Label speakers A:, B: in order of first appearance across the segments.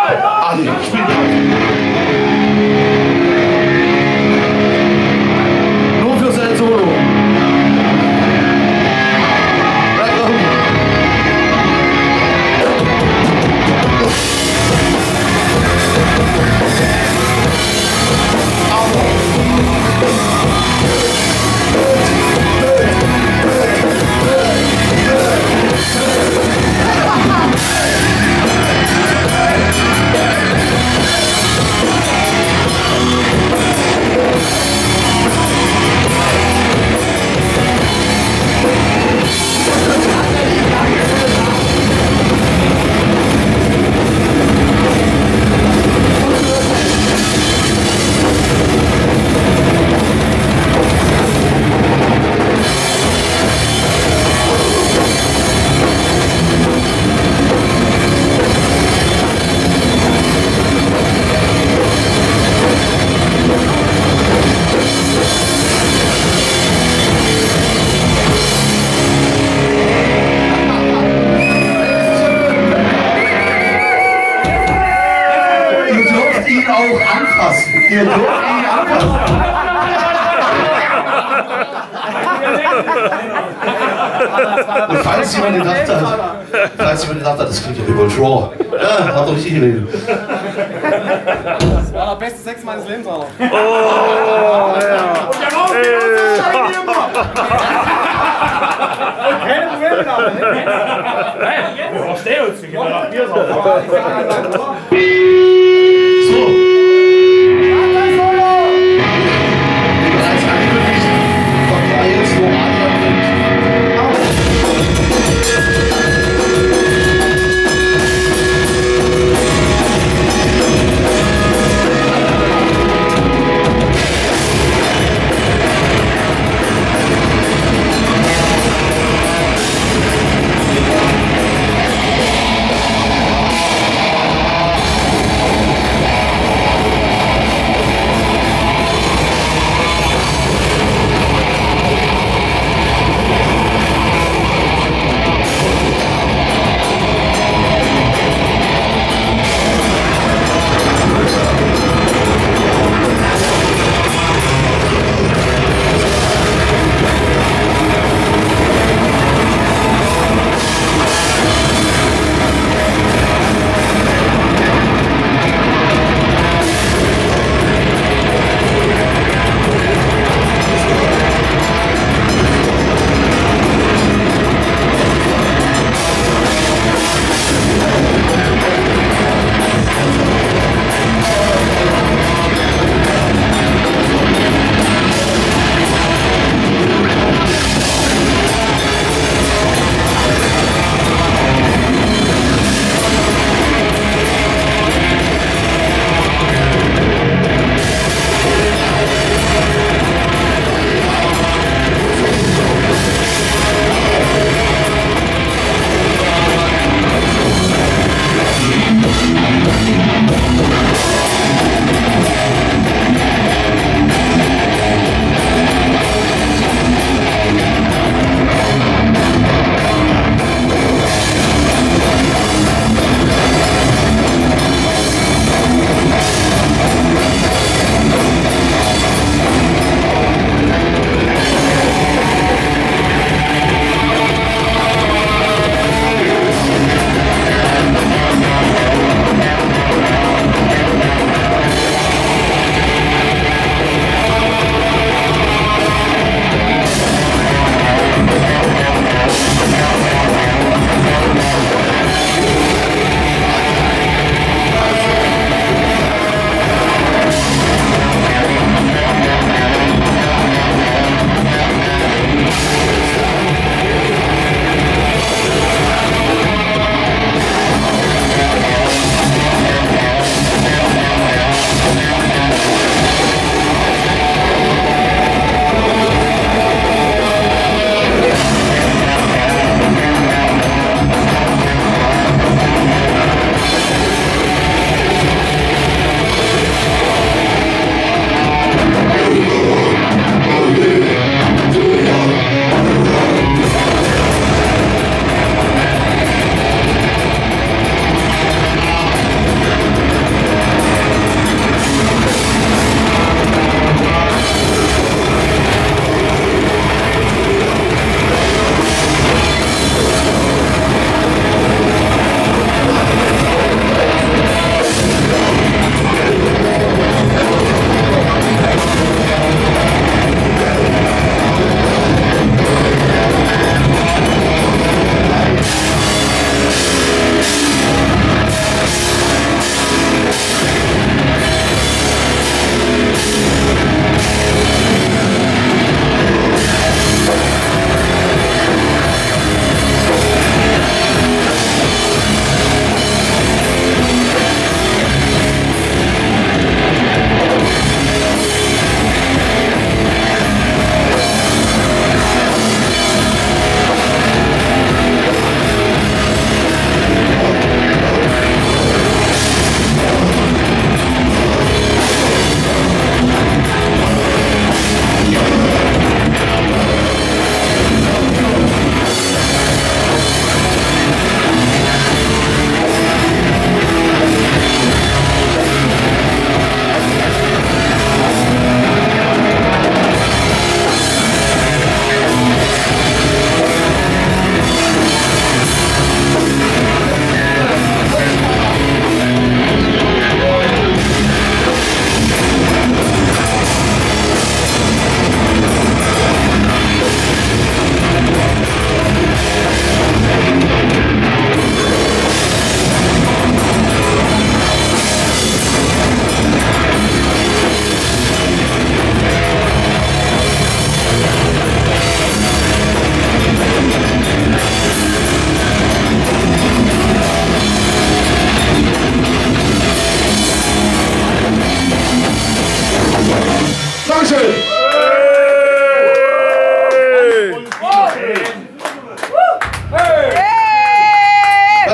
A: Adi, spiel Ihr dürft ihn anfassen. Und falls jemand gedacht hat, falls jemand gedacht hat, das klingt ja wie World Raw. Ja, hat doch richtig geredet.
B: Das war der beste Sex meines Lebens, Alter. Keine Probleme damit.
A: So.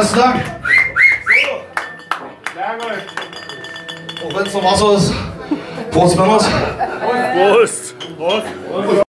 A: Besten Dank. Auch wenn es noch Wasser ist. Prost, Männers.
C: Prost! Prost!